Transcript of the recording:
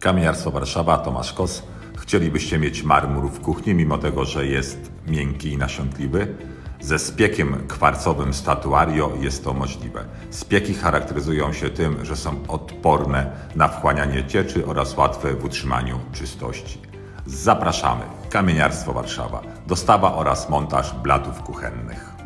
Kamieniarstwo Warszawa, Tomasz Kos. Chcielibyście mieć marmur w kuchni, mimo tego, że jest miękki i nasiądliwy? Ze spiekiem kwarcowym Statuario jest to możliwe. Spieki charakteryzują się tym, że są odporne na wchłanianie cieczy oraz łatwe w utrzymaniu czystości. Zapraszamy. Kamieniarstwo Warszawa. Dostawa oraz montaż blatów kuchennych.